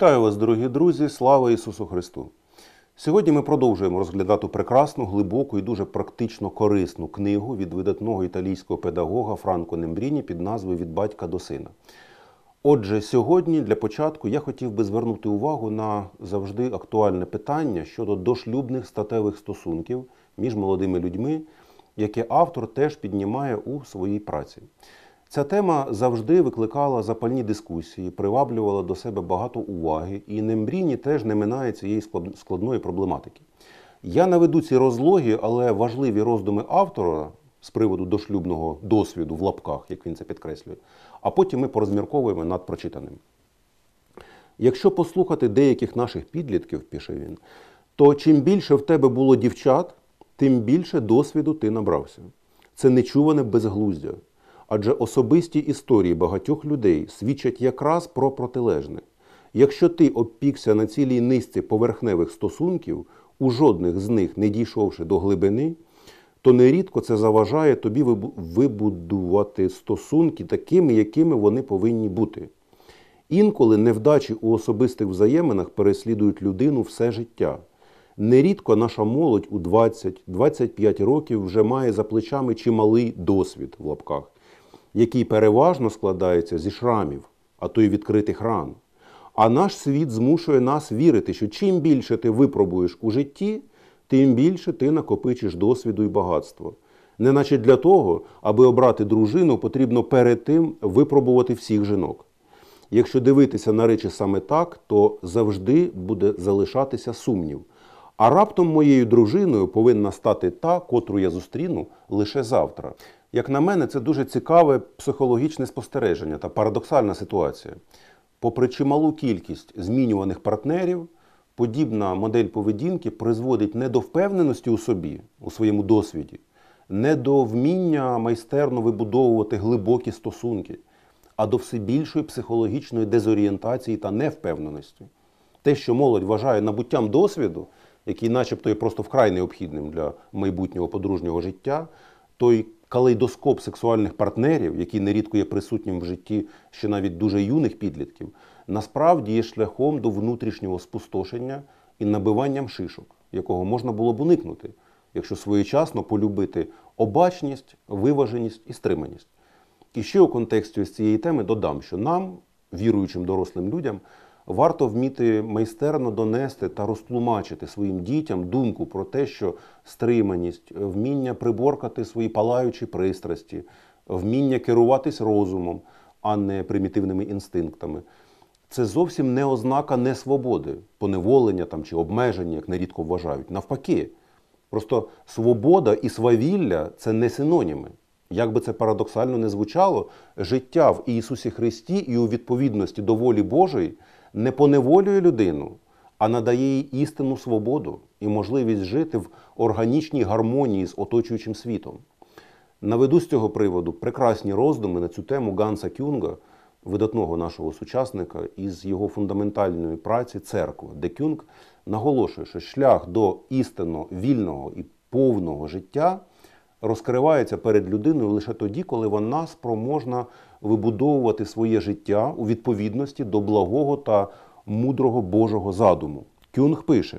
Вітаю вас, дорогі друзі! Слава Ісусу Христу! Сьогодні ми продовжуємо розглядати прекрасну, глибоку і дуже практично корисну книгу від видатного італійського педагога Франко Нембріні під назвою Від батька до сина. Отже, сьогодні для початку я хотів би звернути увагу на завжди актуальне питання щодо дошлюбних статевих стосунків між молодими людьми, яке автор теж піднімає у своїй праці. Ця тема завжди викликала запальні дискусії, приваблювала до себе багато уваги, і Нембріні теж не минає цієї складної проблематики. Я наведу ці розлоги, але важливі роздуми автора з приводу дошлюбного досвіду в лапках, як він це підкреслює, а потім ми порозмірковуємо над прочитаним. Якщо послухати деяких наших підлітків, пише він, то чим більше в тебе було дівчат, тим більше досвіду ти набрався. Це нечуване безглуздя. Адже особисті історії багатьох людей свідчать якраз про протилежне. Якщо ти обпікся на цілій низці поверхневих стосунків, у жодних з них не дійшовши до глибини, то нерідко це заважає тобі вибудувати стосунки такими, якими вони повинні бути. Інколи невдачі у особистих взаєминах переслідують людину все життя. Нерідко наша молодь у 20-25 років вже має за плечами чималий досвід в лапках, який переважно складається зі шрамів, а то й відкритих ран. А наш світ змушує нас вірити, що чим більше ти випробуєш у житті, тим більше ти накопичиш досвіду і багатство. Неначе для того, аби обрати дружину, потрібно перед тим випробувати всіх жінок. Якщо дивитися на речі саме так, то завжди буде залишатися сумнів. А раптом моєю дружиною повинна стати та, котру я зустріну лише завтра. Як на мене, це дуже цікаве психологічне спостереження та парадоксальна ситуація. Попри чималу кількість змінюваних партнерів, подібна модель поведінки призводить не до впевненості у собі, у своєму досвіді, не до вміння майстерно вибудовувати глибокі стосунки, а до все більшої психологічної дезорієнтації та невпевненості. Те, що молодь вважає набуттям досвіду, який начебто є просто вкрай необхідним для майбутнього подружнього життя, той калейдоскоп сексуальних партнерів, який нерідко є присутнім в житті ще навіть дуже юних підлітків, насправді є шляхом до внутрішнього спустошення і набиванням шишок, якого можна було б уникнути, якщо своєчасно полюбити обачність, виваженість і стриманість. І ще у контексті ось цієї теми додам, що нам, віруючим дорослим людям, варто вміти майстерно донести та розтлумачити своїм дітям думку про те, що стриманість, вміння приборкати свої палаючі пристрасті, вміння керуватись розумом, а не примітивними інстинктами. Це зовсім не ознака несвободи, поневолення там, чи обмеження, як нерідко вважають. Навпаки, просто свобода і свавілля це не синоніми. Як би це парадоксально не звучало, життя в Ісусі Христі і у відповідності до волі Божої не поневолює людину, а надає їй істинну свободу і можливість жити в органічній гармонії з оточуючим світом. Наведу з цього приводу прекрасні роздуми на цю тему Ганса Кюнга, видатного нашого сучасника, із його фундаментальної праці Церква, де Кюнг наголошує, що шлях до істинно вільного і повного життя розкривається перед людиною лише тоді, коли вона спроможна вибудовувати своє життя у відповідності до благого та мудрого Божого задуму. Кюнг пише: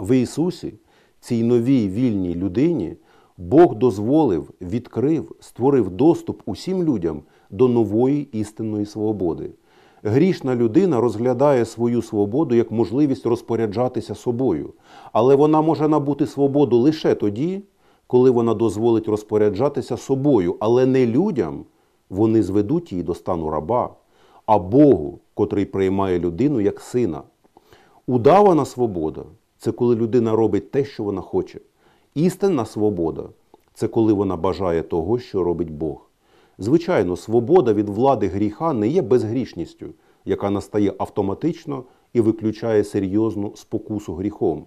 в Ісусі, цій новій вільній людині, Бог дозволив, відкрив, створив доступ усім людям до нової істинної свободи. Грішна людина розглядає свою свободу як можливість розпоряджатися собою, але вона може набути свободу лише тоді, коли вона дозволить розпоряджатися собою, але не людям, вони зведуть її до стану раба, а Богу, котрий приймає людину як сина. Удавана свобода це коли людина робить те, що вона хоче. Істинна свобода це коли вона бажає того, що робить Бог. Звичайно, свобода від влади гріха не є безгрішністю, яка настає автоматично і виключає серйозну спокусу гріхом.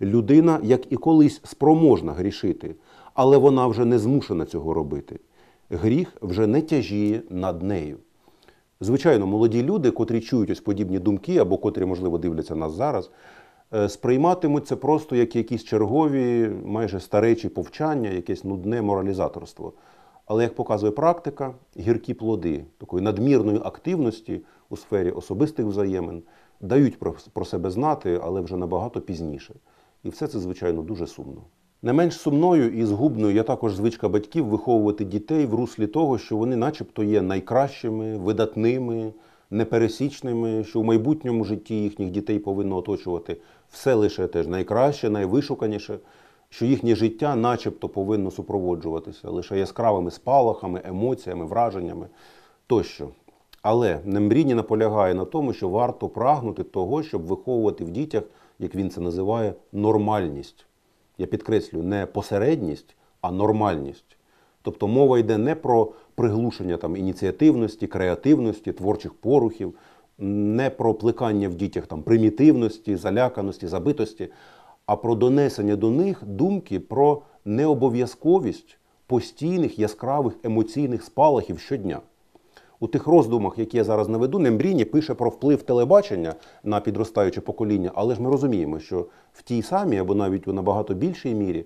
Людина, як і колись, спроможна грішити, але вона вже не змушена цього робити. Гріх вже не тяжіє над нею. Звичайно, молоді люди, котрі чують ось подібні думки, або котрі, можливо, дивляться нас зараз, е, сприйматимуть це просто як якісь чергові, майже старечі повчання, якесь нудне моралізаторство. Але як показує практика, гіркі плоди такої надмірної активності у сфері особистих взаємин дають про, про себе знати, але вже набагато пізніше. І все це, звичайно, дуже сумно. Не менш сумною і згубною є також звичка батьків виховувати дітей в руслі того, що вони, начебто, є найкращими, видатними, непересічними, що в майбутньому житті їхніх дітей повинно оточувати все лише теж найкраще, найвишуканіше, що їхнє життя, начебто, повинно супроводжуватися лише яскравими спалахами, емоціями, враженнями тощо. Але Нембріні наполягає на тому, що варто прагнути того, щоб виховувати в дітях, як він це називає, нормальність. Я підкреслюю, не посередність, а нормальність. Тобто мова йде не про приглушення там, ініціативності, креативності, творчих порухів, не про плекання в дітях там, примітивності, заляканості, забитості, а про донесення до них думки про необов'язковість постійних яскравих емоційних спалахів щодня. У тих роздумах, які я зараз наведу, Нембріні пише про вплив телебачення на підростаюче покоління, але ж ми розуміємо, що в тій самій або навіть у набагато більшій мірі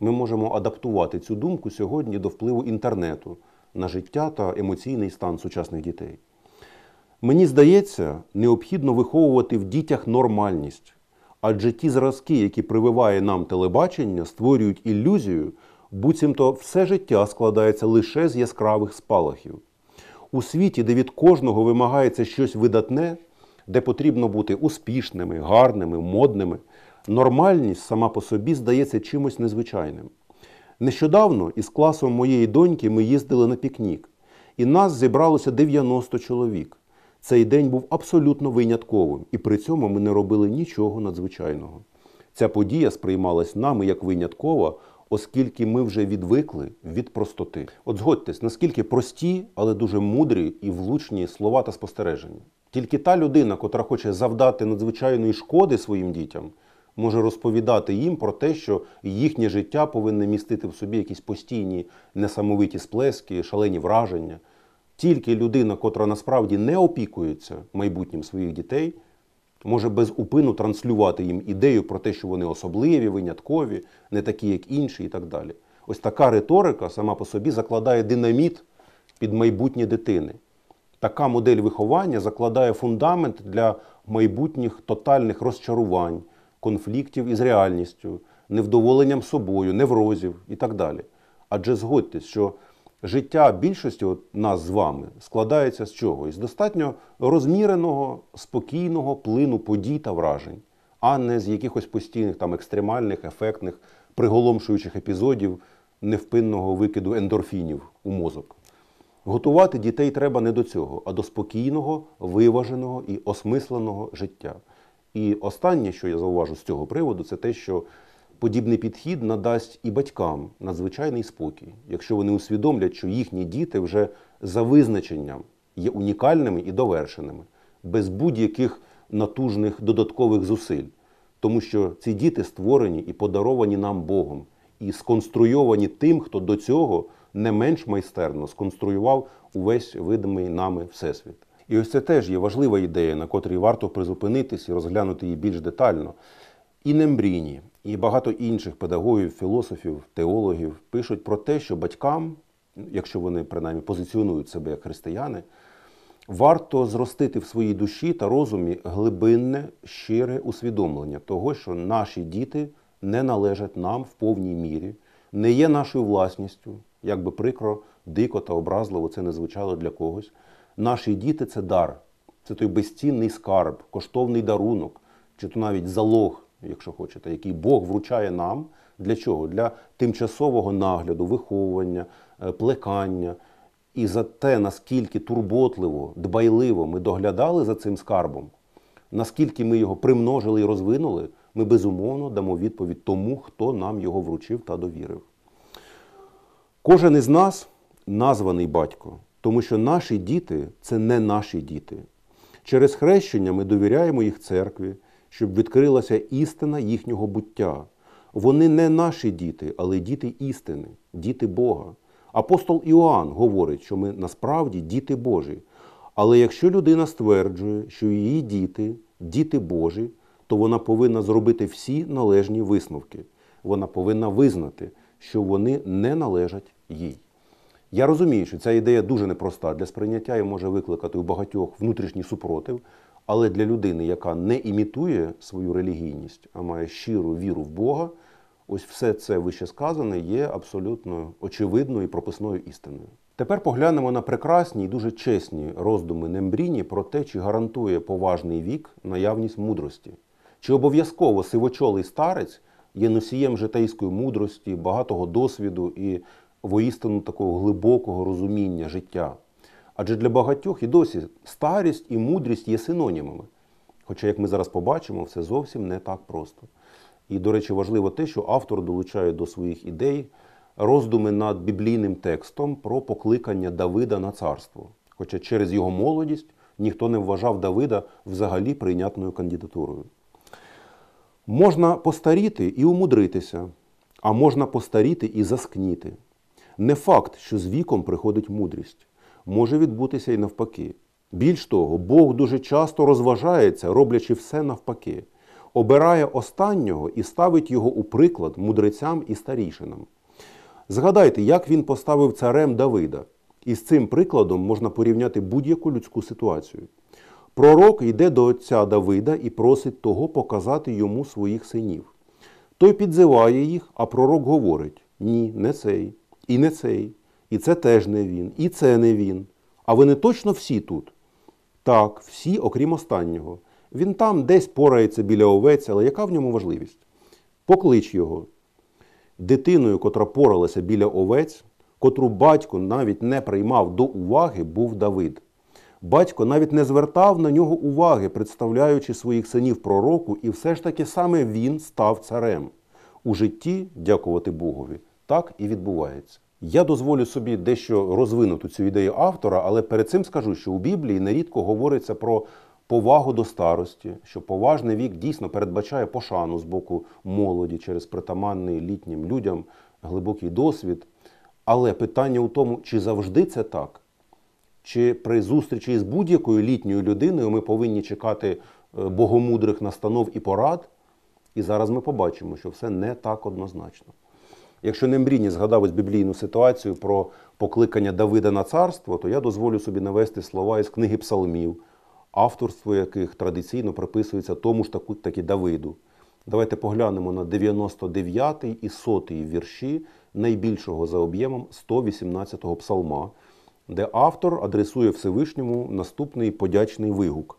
ми можемо адаптувати цю думку сьогодні до впливу інтернету на життя та емоційний стан сучасних дітей. Мені здається, необхідно виховувати в дітях нормальність, адже ті зразки, які прививає нам телебачення, створюють ілюзію, буцімто все життя складається лише з яскравих спалахів. У світі, де від кожного вимагається щось видатне, де потрібно бути успішними, гарними, модними, нормальність сама по собі здається чимось незвичайним. Нещодавно із класом моєї доньки ми їздили на пікнік, і нас зібралося 90 чоловік. Цей день був абсолютно винятковим, і при цьому ми не робили нічого надзвичайного. Ця подія сприймалась нами як виняткова, оскільки ми вже відвикли від простоти. От згодьтесь, наскільки прості, але дуже мудрі і влучні слова та спостереження. Тільки та людина, котра хоче завдати надзвичайної шкоди своїм дітям, може розповідати їм про те, що їхнє життя повинне містити в собі якісь постійні несамовиті сплески, шалені враження. Тільки людина, котра насправді не опікується майбутнім своїх дітей, може без упину транслювати їм ідею про те, що вони особливі, виняткові, не такі, як інші, і так далі. Ось така риторика сама по собі закладає динаміт під майбутнє дитини. Така модель виховання закладає фундамент для майбутніх тотальних розчарувань, конфліктів із реальністю, невдоволенням собою, неврозів і так далі. Адже згодьтесь, що життя більшості от нас з вами складається з чого? Із достатньо розміреного, спокійного плину подій та вражень, а не з якихось постійних там екстремальних, ефектних, приголомшуючих епізодів невпинного викиду ендорфінів у мозок. Готувати дітей треба не до цього, а до спокійного, виваженого і осмисленого життя. І останнє, що я зауважу з цього приводу, це те, що подібний підхід надасть і батькам надзвичайний спокій, якщо вони усвідомлять, що їхні діти вже за визначенням є унікальними і довершеними, без будь-яких натужних додаткових зусиль. Тому що ці діти створені і подаровані нам Богом, і сконструйовані тим, хто до цього не менш майстерно сконструював увесь видимий нами всесвіт. І ось це теж є важлива ідея, на котрій варто призупинитись і розглянути її більш детально. І Нембріні, і багато інших педагогів, філософів, теологів пишуть про те, що батькам, якщо вони принаймні позиціонують себе як християни, варто зростити в своїй душі та розумі глибинне, щире усвідомлення того, що наші діти не належать нам в повній мірі, не є нашою власністю, як би прикро, дико та образливо це не звучало для когось. Наші діти це дар, це той безцінний скарб, коштовний дарунок, чи то навіть залог, якщо хочете, який Бог вручає нам. Для чого? Для тимчасового нагляду, виховування, е, плекання. І за те, наскільки турботливо, дбайливо ми доглядали за цим скарбом, наскільки ми його примножили і розвинули, ми безумовно дамо відповідь тому, хто нам його вручив та довірив. Кожен із нас названий батько, тому що наші діти це не наші діти. Через хрещення ми довіряємо їх церкві, щоб відкрилася істина їхнього буття. Вони не наші діти, але діти істини, діти Бога. Апостол Іоанн говорить, що ми насправді діти Божі. Але якщо людина стверджує, що її діти діти Божі, то вона повинна зробити всі належні висновки. Вона повинна визнати, що вони не належать їй. Я розумію, що ця ідея дуже непроста для сприйняття і може викликати у багатьох внутрішній супротив, але для людини, яка не імітує свою релігійність, а має щиру віру в Бога, ось все це вище сказане є абсолютно очевидною і прописною істиною. Тепер поглянемо на прекрасні і дуже чесні роздуми Нембріні про те, чи гарантує поважний вік наявність мудрості. Чи обов'язково сивочолий старець є носієм житейської мудрості, багатого досвіду і воістину такого глибокого розуміння життя? Адже для багатьох і досі старість і мудрість є синонімами. Хоча, як ми зараз побачимо, все зовсім не так просто. І, до речі, важливо те, що автор долучає до своїх ідей роздуми над біблійним текстом про покликання Давида на царство. Хоча через його молодість ніхто не вважав Давида взагалі прийнятною кандидатурою. Можна постаріти і умудритися, а можна постаріти і заскніти. Не факт, що з віком приходить мудрість. Може відбутися і навпаки. Більш того, Бог дуже часто розважається, роблячи все навпаки, обирає останнього і ставить його у приклад мудрецям і старішинам. Згадайте, як він поставив царем Давида, і з цим прикладом можна порівняти будь-яку людську ситуацію. Пророк йде до отця Давида і просить того показати йому своїх синів. Той підзиває їх, а пророк говорить: ні, не цей, і не цей, і це теж не він, і це не він. А вони точно всі тут? Так, всі, окрім останнього. Він там десь порається біля овець, але яка в ньому важливість? Поклич його. Дитиною, котра поралася біля овець, котру батько навіть не приймав до уваги, був Давид. Батько навіть не звертав на нього уваги, представляючи своїх синів пророку, і все ж таки саме він став царем. У житті, дякувати Богові, так і відбувається. Я дозволю собі дещо розвинути цю ідею автора, але перед цим скажу, що у Біблії нерідко говориться про повагу до старості, що поважний вік дійсно передбачає пошану з боку молоді через притаманний літнім людям глибокий досвід. Але питання у тому, чи завжди це так? Чи при зустрічі з будь-якою літньою людиною ми повинні чекати е, богомудрих настанов і порад? І зараз ми побачимо, що все не так однозначно. Якщо Нембріні згадав ось біблійну ситуацію про покликання Давида на царство, то я дозволю собі навести слова із книги Псалмів, авторство яких традиційно приписується тому ж таку таки Давиду. Давайте поглянемо на 99 і 100 вірші найбільшого за об'ємом 118-го псалма, де автор адресує Всевишньому наступний подячний вигук.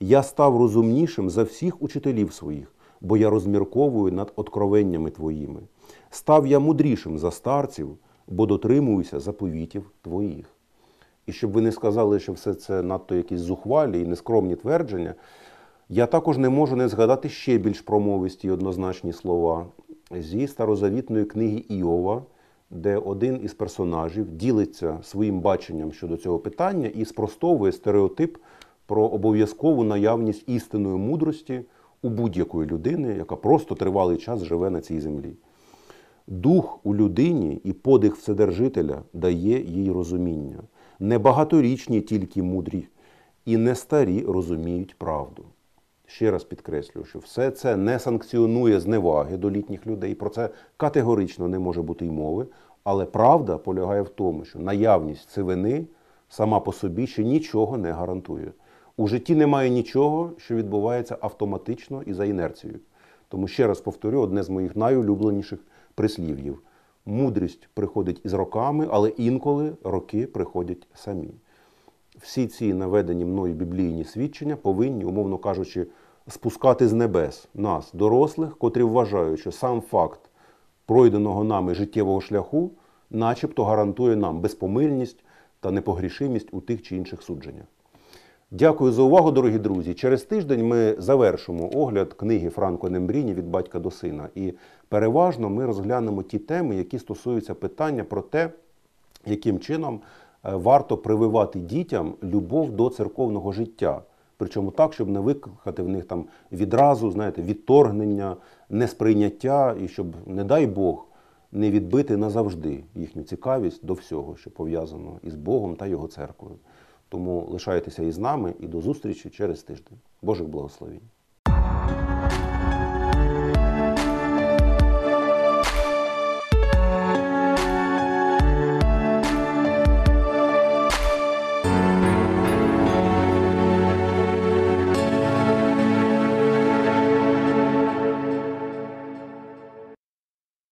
Я став розумнішим за всіх учителів своїх, бо я розмірковую над откровеннями твоїми. Став я мудрішим за старців, бо дотримуюся заповітів твоїх. І щоб ви не сказали, що все це надто якісь зухвалі і нескромні твердження, я також не можу не згадати ще більш промовисті і однозначні слова зі старозавітної книги Іова, де один із персонажів ділиться своїм баченням щодо цього питання і спростовує стереотип про обов'язкову наявність істинної мудрості у будь-якої людини, яка просто тривалий час живе на цій землі. Дух у людині і подих Вседержителя дає їй розуміння. Не багаторічні тільки мудрі, і не старі розуміють правду. Ще раз підкреслюю, що все це не санкціонує зневаги до літніх людей. Про це категорично не може бути й мови. Але правда полягає в тому, що наявність сивини сама по собі ще нічого не гарантує. У житті немає нічого, що відбувається автоматично і за інерцією. Тому ще раз повторю одне з моїх найулюбленіших прислів'їв. Мудрість приходить із роками, але інколи роки приходять самі. Всі ці наведені мною біблійні свідчення повинні, умовно кажучи, спускати з небес нас, дорослих, котрі вважають, що сам факт пройденого нами життєвого шляху, начебто гарантує нам безпомильність та непогрішимість у тих чи інших судженнях. Дякую за увагу, дорогі друзі. Через тиждень ми завершимо огляд книги Франко Нембріні від батька до сина. І переважно ми розглянемо ті теми, які стосуються питання про те, яким чином е, варто прививати дітям любов до церковного життя. Причому так, щоб не викликати в них там відразу, знаєте, відторгнення, несприйняття, і щоб, не дай Бог, не відбити назавжди їхню цікавість до всього, що пов'язано із Богом та його церквою. Тому лишайтеся із нами і до зустрічі через тиждень. Божих благословень.